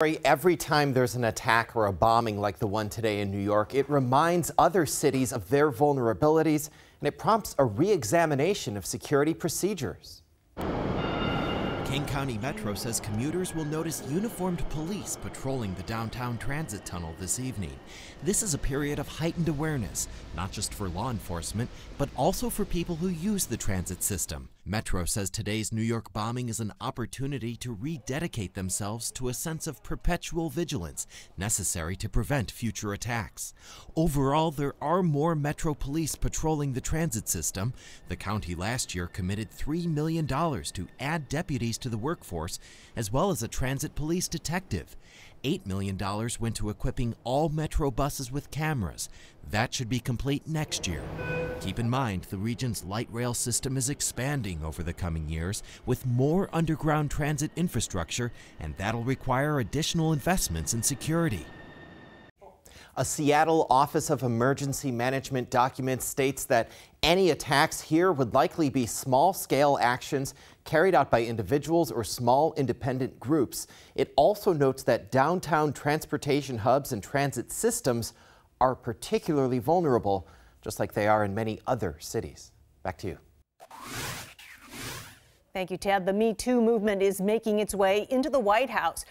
Every time there's an attack or a bombing like the one today in New York, it reminds other cities of their vulnerabilities and it prompts a re-examination of security procedures. King County Metro says commuters will notice uniformed police patrolling the downtown transit tunnel this evening. This is a period of heightened awareness, not just for law enforcement, but also for people who use the transit system. Metro says today's New York bombing is an opportunity to rededicate themselves to a sense of perpetual vigilance necessary to prevent future attacks. Overall, there are more Metro police patrolling the transit system. The county last year committed $3 million to add deputies to the workforce, as well as a transit police detective. $8 million went to equipping all Metro buses with cameras. That should be complete next year. Keep in mind, the region's light rail system is expanding over the coming years with more underground transit infrastructure, and that'll require additional investments in security. A Seattle Office of Emergency Management document states that any attacks here would likely be small scale actions carried out by individuals or small independent groups. It also notes that downtown transportation hubs and transit systems are particularly vulnerable, just like they are in many other cities. Back to you. Thank you, Ted. The Me Too movement is making its way into the White House.